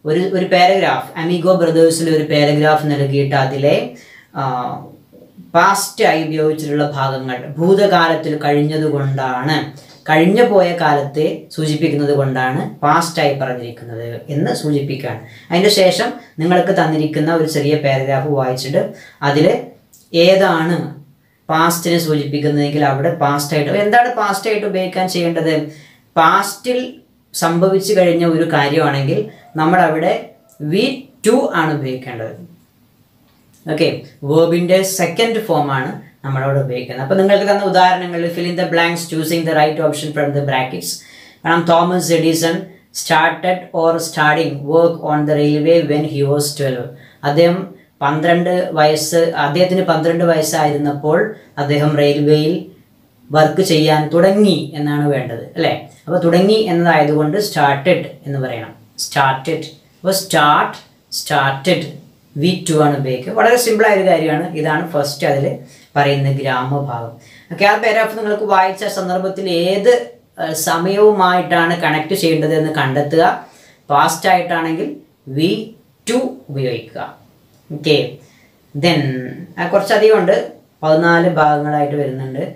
S1: ഒരു ഒരു പാരഗ്രാഫ് അമിഗോ ബ്രദേഴ്സിൽ ഒരു പാരഗ്രാഫ് നൽകിയിട്ട് അതിലെ പാസ്റ്റായി ഉപയോഗിച്ചിട്ടുള്ള ഭാഗങ്ങൾ ഭൂതകാലത്തിൽ കഴിഞ്ഞതുകൊണ്ടാണ്. കഴിഞ്ഞു പോയ കാലത്തെ സൂചിപ്പിക്കുന്നത് കൊണ്ടാണ് പാസ്റ്റായി പറഞ്ഞിരിക്കുന്നത് എന്ന് സൂചിപ്പിക്കുകയാണ് അതിന്റെ ശേഷം നിങ്ങൾക്ക് തന്നിരിക്കുന്ന ഒരു ചെറിയ പാരഗ്രാഫ് വായിച്ചിട്ട് അതിൽ ഏതാണ് പാസ്റ്റിനെ സൂചിപ്പിക്കുന്നതെങ്കിൽ അവിടെ പാസ്റ്റായിട്ട് എന്താണ് പാസ്റ്റായിട്ട് ഉപയോഗിക്കാൻ ചെയ്യേണ്ടത്? പാസ്റ്റിൽ സംഭവിച്ചു കഴിഞ്ഞ ഒരു കാര്യമാണെങ്കിൽ നമ്മൾ അവിടെ വി ടു ആണ് ഉപയോഗിക്കേണ്ടത്. ഓക്കെ വേബിന്റെ സെക്കൻഡ് ഫോമാണ് നമ്മളവിടെ ഉപയോഗിക്കുന്നത്. അപ്പോൾ നിങ്ങൾക്ക് തന്ന ഉദാഹരണങ്ങളിൽ fill in the blanks choosing the right option from the brackets കാരണം Thomas Edison started or starting work on the railway when he was twelve അദ്ദേഹം പന്ത്രണ്ട് വയസ്സ് അദ്ദേഹത്തിന് പന്ത്രണ്ട് വയസ്സായിരുന്നപ്പോൾ അദ്ദേഹം റെയിൽവേയിൽ വർക്ക് ചെയ്യാൻ തുടങ്ങി എന്നാണ് വേണ്ടത് അല്ലേ? അപ്പോൾ തുടങ്ങി എന്നതായതുകൊണ്ട് സ്റ്റാർട്ടഡ് എന്ന് പറയണം. സ്റ്റാർട്ടഡ് അപ്പോൾ സ്റ്റാർട്ട് സ്റ്റാർട്ടഡ് വി ടു ആണ് ഉപയോഗിക്കുക. വളരെ സിമ്പിളായ ഒരു കാര്യമാണ്. ഇതാണ് ഫസ്റ്റ് അതിൽ പറയുന്ന ഗ്രാമഭാഗം. ഓക്കെ ആ പാരാഫ് നിങ്ങൾക്ക് വായിച്ച സന്ദർഭത്തിൽ ഏത് സമയവുമായിട്ടാണ് കണക്ട് ചെയ്യേണ്ടത് എന്ന് കണ്ടെത്തുക. പാസ്റ്റ് ആയിട്ടാണെങ്കിൽ വി ടു ഉപയോഗിക്കുക. ഓക്കെ ദെൻ കുറച്ചധികം ഉണ്ട്. പതിനാല് ഭാഗങ്ങളായിട്ട് വരുന്നുണ്ട്.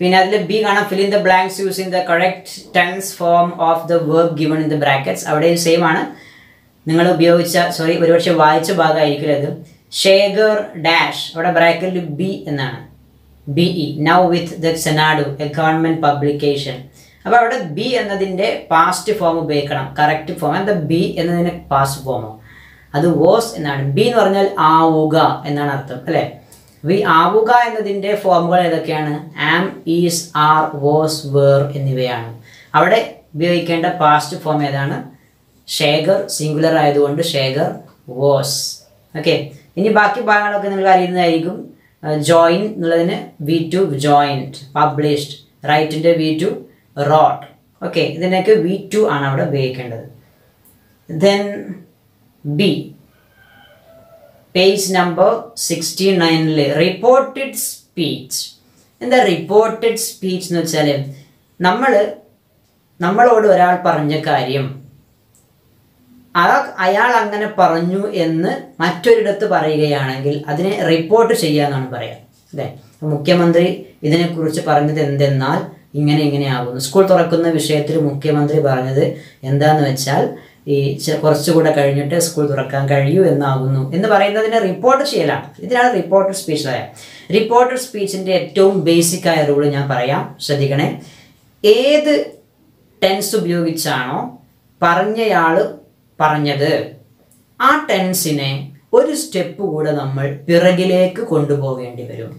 S1: പിന്നെ അതിൽ ബി കാണാം. Fill in the blanks use in the correct tense form of the verb given in the brackets അവിടെയും സെയിം ആണ്. നിങ്ങൾ ഉപയോഗിച്ച സോറി ഒരുപക്ഷെ വായിച്ച ഭാഗമായിരിക്കില്ല അത് ഷേഗർ ഡാഷ് അവിടെ ബ്രാക്കറ്റിൽ ബി എന്നാണ്. Be E now with the Xanadu a government publication അപ്പോൾ അവിടെ ബി എന്നതിന്റെ പാസ്റ്റ് ഫോം ഉപയോഗിക്കണം. കറക്റ്റ് ഫോം എന്താ ബി എന്നതിന്റെ പാസ്റ്റ് ഫോമോ അത് വോസ് എന്നാണ്. ബി എന്ന് പറഞ്ഞാൽ ആവുക എന്നാണ് അർത്ഥം അല്ലേ? വി ആവുക എന്നതിന്റെ ഫോമുകൾ ഏതൊക്കെയാണ്? Am is are was were എന്നിവയാണ്. അവിടെ ഉപയോഗിക്കേണ്ട പാസ്റ്റ് ഫോം ഏതാണ്? ശേഖർ സിംഗുലർ ആയതുകൊണ്ട് ശേഖർ വോസ് ഓക്കെ ഇനി ബാക്കി ഭാഗങ്ങളൊക്കെ നിങ്ങൾ അറിയുന്നതായിരിക്കും. ജോയിൻ എന്നുള്ളതിന് വി ടു ജോയിന്റ് പബ്ലിഷ്ഡ് റൈറ്റിന്റെ വി ടു റോട്ട് ഓക്കെ ഇതിനൊക്കെ വി ടു ആണ് അവിടെ ഉപയോഗിക്കേണ്ടത്. Then B page number sixty നയനിൽ reported speech എന്താ റിപ്പോർട്ടഡ് സ്പീച്ച് എന്ന് വെച്ചാൽ നമ്മൾ നമ്മളോട് ഒരാൾ പറഞ്ഞ കാര്യം അയാൾ അങ്ങനെ പറഞ്ഞു എന്ന് മറ്റൊരിടത്ത് പറയുകയാണെങ്കിൽ അതിനെ റിപ്പോർട്ട് ചെയ്യുക എന്നാണ് പറയുക അല്ലേ മുഖ്യമന്ത്രി ഇതിനെക്കുറിച്ച് പറഞ്ഞത് എന്തെന്നാൽ ഇങ്ങനെ ഇങ്ങനെ ആകുന്നു സ്കൂൾ തുറക്കുന്ന വിഷയത്തിൽ മുഖ്യമന്ത്രി പറഞ്ഞത് എന്താന്ന് വെച്ചാൽ ഈ കുറച്ചുകൂടെ കഴിഞ്ഞിട്ട് സ്കൂൾ തുറക്കാൻ കഴിയൂ എന്നാകുന്നു എന്ന് പറയുന്നതിനെ റിപ്പോർട്ട് ചെയ്യലാണ്. ഇതിനാണ് റിപ്പോർട്ടഡ് സ്പീച്ച് പറയാം. റിപ്പോർട്ടഡ് സ്പീച്ചിന്റെ ഏറ്റവും ബേസിക് ആയ റൂൾ ഞാൻ പറയാം. ശ്രദ്ധിക്കണേ. ഏത് ടെൻസ് ഉപയോഗിച്ചാണോ പറഞ്ഞയാൾ പറഞ്ഞത്. ആ ടെൻസിനെ ഒരു സ്റ്റെപ്പ് കൂടെ നമ്മൾ പിറകിലേക്ക് കൊണ്ടുപോകേണ്ടി വരും.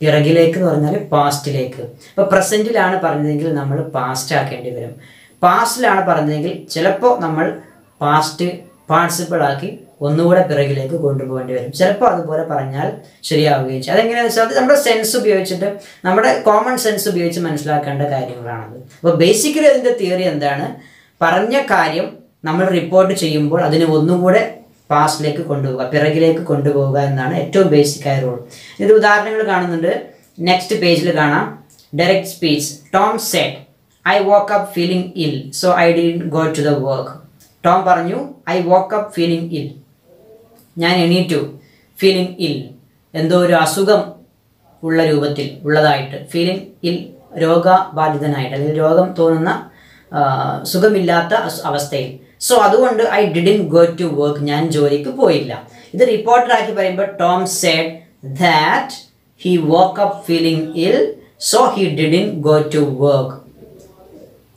S1: പിറകിലേക്ക് എന്ന് പറഞ്ഞാൽ പാസ്റ്റിലേക്ക്. ഇപ്പോൾ പ്രസന്റിലാണ് പറഞ്ഞതെങ്കിൽ നമ്മൾ പാസ്റ്റ് ആക്കേണ്ടി വരും. പാസ്റ്റിലാണ് പറഞ്ഞതെങ്കിൽ ചിലപ്പോൾ നമ്മൾ പാസ്റ്റ് പാർട്ടിസിപ്പിൾ ആക്കി ഒന്നുകൂടെ പിറകിലേക്ക് കൊണ്ടുപോകേണ്ടി വരും. ചിലപ്പോൾ അതുപോലെ പറഞ്ഞാൽ ശരിയാവുകയും ചെയ്യും. അതെങ്ങനെയാണെന്ന് വെച്ചാൽ അത് നമ്മുടെ സെൻസ് ഉപയോഗിച്ചിട്ട് നമ്മുടെ കോമൺ സെൻസ് ഉപയോഗിച്ച് മനസ്സിലാക്കേണ്ട കാര്യങ്ങളാണത്. അപ്പോൾ ബേസിക്കലി അതിന്റെ തിയറി എന്താണ്? പറഞ്ഞ കാര്യം നമ്മൾ റിപ്പോർട്ട് ചെയ്യുമ്പോൾ അതിനെ ഒന്നുകൂടെ പാസ്റ്റിലേക്ക് കൊണ്ടുപോകുക പിറകിലേക്ക് കൊണ്ടുപോകുക എന്നാണ് ഏറ്റവും ബേസിക് ആയ റൂൾ ഇത് ഉദാഹരണങ്ങൾ കാണുന്നുണ്ട്. നെക്സ്റ്റ് പേജിൽ കാണാം. Direct speech Tom said I woke up feeling ill so I D go to the work Tom പറഞ്ഞു I woke up feeling ill ഞാൻ എണീറ്റു. ഫീലിംഗ് ഇൽ എന്തോ ഒരു അസുഖം ഉള്ള രൂപത്തിൽ ഉള്ളതായിട്ട്. ഫീലിംഗ് ഇൽ രോഗബാധിതനായിട്ട്. അല്ലെങ്കിൽ രോഗം തോന്നുന്ന സുഖമില്ലാത്ത അവസ്ഥയിൽ. സോ അതുകൊണ്ട് I didn't go to work ഞാൻ ജോലിക്ക് പോയില്ല. ഇത് റിപ്പോർട്ടറാക്കി പറയുമ്പോൾ Tom said that he woke up feeling ill so he didn't go to work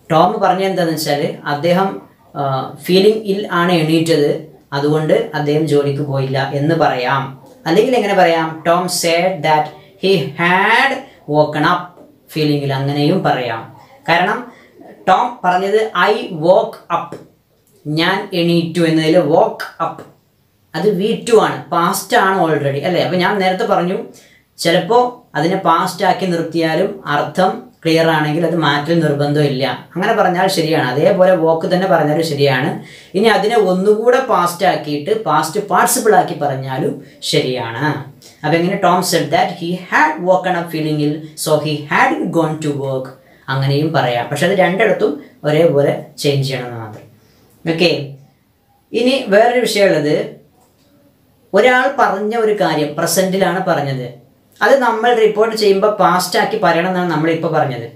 S1: Tom പറഞ്ഞ എന്താണെന്ന് വെച്ചാൽ അദ്ദേഹം ഫീലിംഗ് ഇൽ ആണ് എണീറ്റത്. അതുകൊണ്ട് അദ്ദേഹം ജോലിക്ക് പോയില്ല എന്ന് പറയാം. അല്ലെങ്കിൽ എങ്ങനെ പറയാം? Tom said that he had woken up ഫീലിംഗിൽ അങ്ങനെയും പറയാം. കാരണം ടോം പറഞ്ഞത് ഐ വോക്ക് അപ്പ് ഞാൻ എണീറ്റു എന്നതിൽ വോക്ക് അപ്പ് അത് വി ടു ആണ്. പാസ്റ്റ് ആണ് ഓൾറെഡി അല്ലേ? അപ്പം ഞാൻ നേരത്തെ പറഞ്ഞു ചിലപ്പോൾ അതിനെ പാസ്റ്റ് ആക്കി നിർത്തിയാലും അർത്ഥം ക്ലിയർ ആണെങ്കിൽ അത് മാറ്റൽ നിർബന്ധമില്ല അങ്ങനെ പറഞ്ഞാൽ ശരിയാണ്. അതേപോലെ വോക്ക് തന്നെ പറഞ്ഞാലും ശരിയാണ്. ഇനി അതിനെ ഒന്നുകൂടെ പാസ്റ്റ് ആക്കിയിട്ട് പാസ്റ്റ് പാർട്ടിസിപ്പിൾ ആക്കി പറഞ്ഞാലും ശരിയാണ്. അപ്പം എങ്ങനെ Tom said that he had woken up ഫീലിംഗിൽ so he had gone to work അങ്ങനെയും പറയാം. പക്ഷെ അത് രണ്ടിടത്തും ഒരേപോലെ ചേഞ്ച് ചെയ്യണമെന്ന് മാത്രം ഓക്കെ ഇനി വേറൊരു വിഷയമുള്ളത്. ഒരാൾ പറഞ്ഞ ഒരു കാര്യം പ്രസന്റിലാണ് പറഞ്ഞത്. അത് നമ്മൾ റിപ്പോർട്ട് ചെയ്യുമ്പോൾ പാസ്റ്റാക്കി പറയണം എന്നാണ് നമ്മളിപ്പോൾ പറഞ്ഞത്.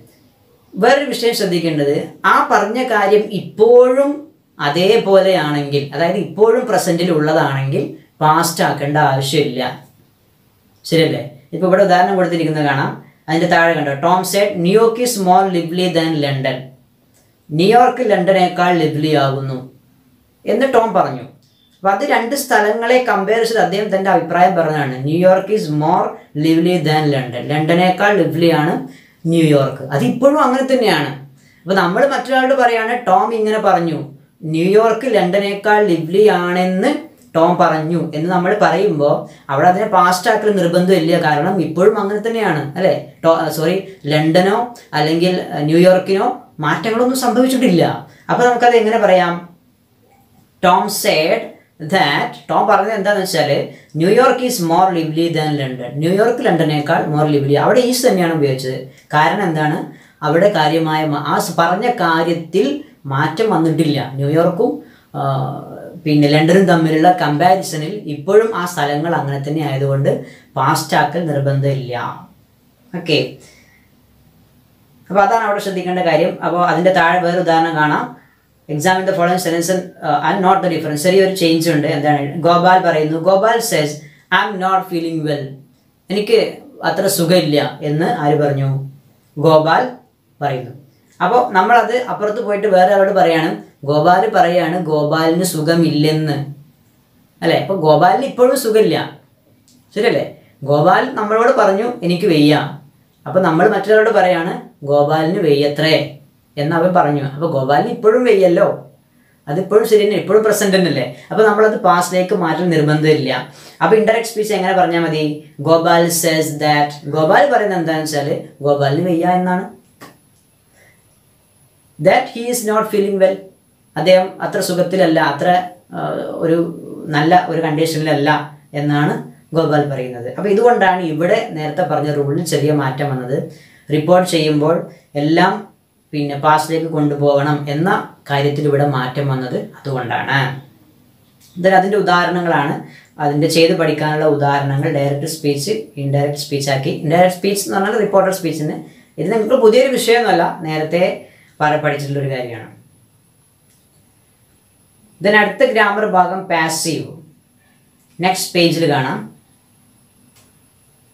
S1: വേറൊരു വിഷയം ശ്രദ്ധിക്കേണ്ടത് ആ പറഞ്ഞ കാര്യം ഇപ്പോഴും അതേപോലെയാണെങ്കിൽ അതായത് ഇപ്പോഴും പ്രസന്റിൽ ഉള്ളതാണെങ്കിൽ പാസ്റ്റ് ആക്കേണ്ട ആവശ്യമില്ല. ശരിയല്ലേ? ഇപ്പോൾ ഇവിടെ ഉദാഹരണം കൊടുത്തിരിക്കുന്നത് കാണാം. അതിന്റെ താഴെ കണ്ടോ? Tom said New York is more lively than London New York ലണ്ടനേക്കാൾ lively ആകുന്നു എന്ന് ടോം പറഞ്ഞു. അപ്പോൾ അത് രണ്ട് സ്ഥലങ്ങളെ കമ്പയർ ചെയ്ത് അദ്ദേഹം തന്റെ അഭിപ്രായം പറഞ്ഞതാണ്. New York is more lively than London ലണ്ടനേക്കാൾ ലിവ്ലിയാണ് ന്യൂയോർക്ക്. അതിപ്പോഴും അങ്ങനെ തന്നെയാണ്. അപ്പോൾ നമ്മൾ മറ്റൊരാളോട് പറയാണ് ടോം ഇങ്ങനെ പറഞ്ഞു ന്യൂയോർക്ക് ലണ്ടനേക്കാൾ ലിവ്ലി ആണെന്ന് ടോം പറഞ്ഞു എന്ന് നമ്മൾ പറയുമ്പോൾ അവിടെ അതിനെ പാസ്റ്റ് ആക്കൽ നിർബന്ധമില്ല. കാരണം ഇപ്പോഴും അങ്ങനെ തന്നെയാണ് അല്ലേ? ടോ സോറി ലണ്ടനോ അല്ലെങ്കിൽ ന്യൂയോർക്കിനോ മാറ്റങ്ങളൊന്നും സംഭവിച്ചിട്ടില്ല. അപ്പോൾ നമുക്കത് എങ്ങനെ പറയാം? ടോം സേഡ് ദാറ്റ് ടോം പറഞ്ഞത് എന്താണെന്ന് വെച്ചാൽ New York is more lively than London. New York ലണ്ടനേക്കാൾ more lively. അവിടെ ഈസ് തന്നെയാണ് ഉപയോഗിച്ചത്. കാരണം എന്താണ്? അവിടെ കാര്യമായ ആ പറഞ്ഞ കാര്യത്തിൽ മാറ്റം വന്നിട്ടില്ല. ന്യൂയോർക്കും പിന്നെ ലണ്ടനും തമ്മിലുള്ള കമ്പാരിസണിൽ ഇപ്പോഴും ആ സ്ഥലങ്ങൾ അങ്ങനെ തന്നെ ആയതുകൊണ്ട് പാസ്റ്റാക്കൽ നിർബന്ധമില്ല. ഓക്കെ. അപ്പോൾ അതാണ് അവിടെ ശ്രദ്ധിക്കേണ്ട കാര്യം. അപ്പോൾ അതിന്റെ താഴെ വേറെ ഉദാഹരണം കാണാം. Examine the following I'm note the difference ചെറിയൊരു ചേഞ്ച് ഉണ്ട്. എന്താണ്? ഗോപാൽ പറയുന്നു Gopal says I'm not feeling well എനിക്ക് അത്ര സുഖമില്ല എന്ന് ആര് പറഞ്ഞു? ഗോപാൽ പറയുന്നു. അപ്പോൾ നമ്മളത് അപ്പുറത്ത് പോയിട്ട് വേറെ ആളോട് പറയാണ് ഗോപാൽ പറയാണ് ഗോപാലിന് സുഖമില്ലെന്ന്. അല്ലേ? അപ്പോൾ ഗോപാലിന് ഇപ്പോഴും സുഖമില്ല. ശരിയല്ലേ? ഗോപാൽ നമ്മളോട് പറഞ്ഞു എനിക്ക് വെയ്യ. അപ്പോൾ നമ്മൾ മറ്റൊരാളോട് പറയാണ് ഗോപാലിന് വെയ്യത്രേ എന്ന് അവൻ പറഞ്ഞു. അപ്പോൾ ഗോപാലിന് ഇപ്പോഴും വെയ്യല്ലോ. അതിപ്പോഴും ശരി തന്നെ ഇപ്പോഴും പ്രസന്റ് തന്നെയല്ലേ അപ്പോൾ നമ്മളത് പാസ്റ്റിലേക്ക് മാറ്റം നിർബന്ധമില്ല. അപ്പോൾ ഇൻഡയറക്ട് സ്പീച്ച് എങ്ങനെ പറഞ്ഞാൽ മതി? ഗോപാൽ സെസ് ദാറ്റ് ഗോപാൽ പറയുന്നത് എന്താണെന്ന് വെച്ചാൽ ഗോപാലിന് വെയ്യ എന്നാണ്. That he is not feeling well അദ്ദേഹം അത്ര സുഖത്തിലല്ല അത്ര ഒരു നല്ല ഒരു കണ്ടീഷനിലല്ല എന്നാണ് ഗോപാൽ പറയുന്നത്. അപ്പോൾ ഇതുകൊണ്ടാണ് ഇവിടെ നേരത്തെ പറഞ്ഞ റൂളിൽ ചെറിയ മാറ്റം വന്നത്. റിപ്പോർട്ട് ചെയ്യുമ്പോൾ എല്ലാം പിന്നെ പാസ്റ്റിലേക്ക് കൊണ്ടുപോകണം എന്ന കാര്യത്തിൽ ഇവിടെ മാറ്റം വന്നത് അതുകൊണ്ടാണ്. എന്തായാലും അതിന്റെ ഉദാഹരണങ്ങളാണ്. അതിന്റെ ചെയ്ത് പഠിക്കാനുള്ള ഉദാഹരണങ്ങൾ ഡയറക്റ്റ് സ്പീച്ച് ഇൻഡയറക്ട് സ്പീച്ച് ആക്കി. ഇൻഡയറക്റ്റ് സ്പീച്ച് എന്ന് പറഞ്ഞാൽ റിപ്പോർട്ടർ സ്പീച്ചിന് ഇത് നിങ്ങൾക്ക് പുതിയൊരു വിഷയമൊന്നുമല്ല. നേരത്തെ പഠിച്ചിട്ടുള്ളൊരു കാര്യമാണ്. ഇതിനടുത്ത ഗ്രാമർ ഭാഗം പാസീവ് നെക്സ്റ്റ് പേജിൽ കാണാം.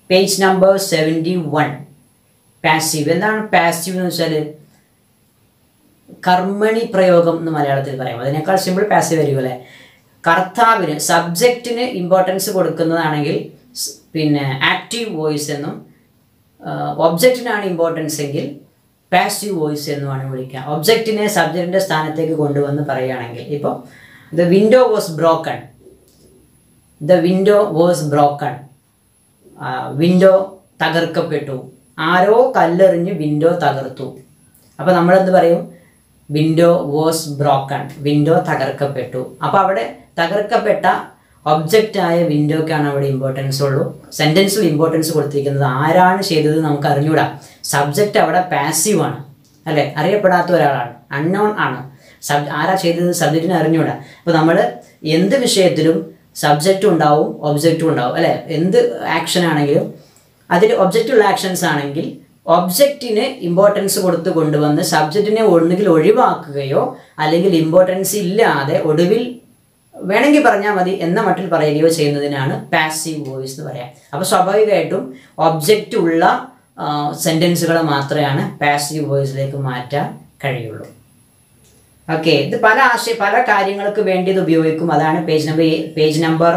S1: Page number seventy one passive എന്താണ് പാസീവ് എന്ന് വെച്ചാൽ കർമ്മണി പ്രയോഗം എന്ന് മലയാളത്തിൽ പറയാം. അതിനേക്കാൾ സിമ്പിൾ പാസീവ് ആയിരിക്കും അല്ലേ? കർത്താവിന് സബ്ജക്റ്റിന് ഇമ്പോർട്ടൻസ് കൊടുക്കുന്നതാണെങ്കിൽ പിന്നെ ആക്റ്റീവ് വോയിസ് എന്നും ഒബ്ജക്റ്റിനാണ് ഇമ്പോർട്ടൻസ് എങ്കിൽ പാസീവ് വോയിസ് എന്നുമാണ് വിളിക്കുക. ഒബ്ജക്റ്റിനെ സബ്ജക്റ്റിന്റെ സ്ഥാനത്തേക്ക് കൊണ്ടുവന്ന് പറയുകയാണെങ്കിൽ ഇപ്പോൾ the window was broken the window was broken window തകർക്കപ്പെട്ടു. ആരോ കല്ലെറിഞ്ഞ് വിൻഡോ തകർത്തു. അപ്പോൾ നമ്മളെന്ത് പറയും? വിൻഡോ വാസ് ബ്രോക്കൺ വിൻഡോ തകർക്കപ്പെട്ടു. അപ്പോൾ അവിടെ തകർക്കപ്പെട്ട ഒബ്ജക്റ്റായ വിൻഡോക്കാണ് അവിടെ ഇമ്പോർട്ടൻസ് ഉള്ളൂ. സെന്റൻസിൽ ഇമ്പോർട്ടൻസ് കൊടുത്തിരിക്കുന്നത് ആരാണ് ചെയ്തത് നമുക്ക് അറിഞ്ഞൂടാ. സബ്ജക്റ്റ് അവിടെ പാസീവ് ആണ്. അല്ലേ? അറിയപ്പെടാത്ത ഒരാളാണ്. അൺനോൺ ആണ്. സബ് ആരാ ചെയ്തത്? സബ്ജക്റ്റിനെ അറിഞ്ഞൂടാ. അപ്പോൾ നമ്മൾ എന്ത് വിഷയത്തിലും സബ്ജക്റ്റും ഉണ്ടാവും ഒബ്ജക്റ്റും ഉണ്ടാവും അല്ലേ? എന്ത് ആക്ഷൻ ആണെങ്കിലും അതിൽ ഒബ്ജക്റ്റുള്ള ആക്ഷൻസ് ആണെങ്കിൽ ഒബ്ജക്റ്റിന് ഇമ്പോർട്ടൻസ് കൊടുത്ത് കൊണ്ടുവന്ന് സബ്ജക്റ്റിനെ ഒന്നുകിൽ ഒഴിവാക്കുകയോ അല്ലെങ്കിൽ ഇമ്പോർട്ടൻസ് ഇല്ലാതെ ഒടുവിൽ വേണമെങ്കിൽ പറഞ്ഞാൽ മതി എന്ന മട്ടിൽ പറയുകയോ ചെയ്യുന്നതിനാണ് പാസീവ് വോയിസ് എന്ന് പറയാം. അപ്പോൾ സ്വാഭാവികമായിട്ടും ഒബ്ജക്റ്റ് ഉള്ള സെന്റൻസുകളെ മാത്രമാണ് പാസീവ് വോയിസിലേക്ക് മാറ്റാൻ കഴിയുള്ളൂ. ഓക്കെ ഇത് പല ആശയ പല കാര്യങ്ങൾക്ക് വേണ്ടി ഇത് ഉപയോഗിക്കും. അതാണ് page number page number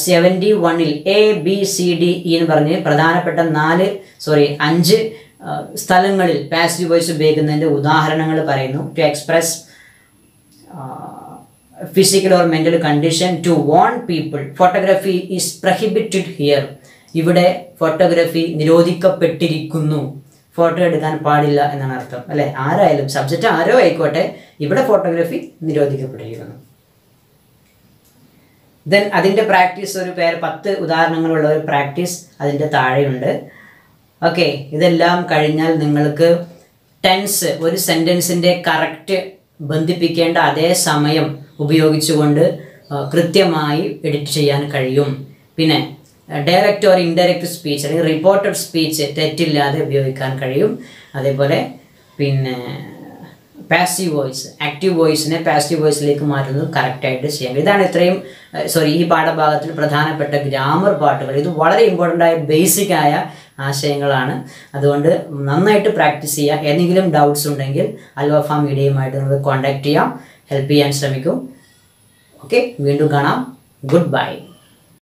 S1: seventy വണ്ണിൽ A B C D E എന്ന് പറഞ്ഞ് പ്രധാനപ്പെട്ട നാല് സോറി അഞ്ച് ആ, സ്ഥലങ്ങളിൽ പാസീവ് വോയിസ് ഉപയോഗിക്കുന്നതിന്റെ ഉദാഹരണങ്ങൾ പറയുന്നു. To express physical or mental condition to warn people photography is prohibited here ഇവിടെ ഫോട്ടോഗ്രാഫി നിരോധിക്കപ്പെട്ടിരിക്കുന്നു. ഫോട്ടോ എടുക്കാൻ പാടില്ല എന്നാണ് അർത്ഥം അല്ലെ? ആരായാലും സബ്ജക്റ്റ് ആരോ ആയിക്കോട്ടെ ഇവിടെ ഫോട്ടോഗ്രാഫി നിരോധിക്കപ്പെട്ടിരിക്കുന്നു. ദെൻ അതിന്റെ പ്രാക്ടീസ് ഒരു പേര് പത്ത് ഉദാഹരണങ്ങളുള്ള ഒരു പ്രാക്ടീസ് അതിന്റെ താഴെയുണ്ട്. ഓക്കെ ഇതെല്ലാം കഴിഞ്ഞാൽ നിങ്ങൾക്ക് ടെൻസ് ഒരു സെന്റൻസിന്റെ കറക്റ്റ് ബന്ധിപ്പിക്കേണ്ട അതേ സമയം ഉപയോഗിച്ചുകൊണ്ട് കൃത്യമായി എഡിറ്റ് ചെയ്യാൻ കഴിയും. പിന്നെ ഡയറക്റ്റ് ഓർ ഇൻഡയറക്റ്റ് സ്പീച്ച് അല്ലെങ്കിൽ റിപ്പോർട്ടഡ് സ്പീച്ച് തെറ്റില്ലാതെ ഉപയോഗിക്കാൻ കഴിയും. അതേപോലെ പിന്നെ പാസീവ് വോയിസ് ആക്റ്റീവ് വോയിസിനെ പാസീവ് വോയിസിലേക്ക് മാറ്റുന്നത് കറക്റ്റായിട്ട് ചെയ്യാം ഇതാണ് ഇത്രയും സോറി ഈ പാഠഭാഗത്തിൽ പ്രധാനപ്പെട്ട ഗ്രാമർ പാട്ടുകൾ. ഇത് വളരെ ഇമ്പോർട്ടന്റ് ആയ ബേസിക് ആയ ആശയങ്ങളാണ്. അതുകൊണ്ട് നന്നായിട്ട് പ്രാക്ടീസ് ചെയ്യുക. ഏതെങ്കിലും ഡൗട്ട്സ് ഉണ്ടെങ്കിൽ അൽവഫ മീഡിയയുമായിട്ട് നിങ്ങൾ കോൺടാക്ട് ചെയ്യാം. ഹെൽപ്പ് ചെയ്യാൻ ശ്രമിക്കും. ഓക്കെ വീണ്ടും കാണാം. Good bye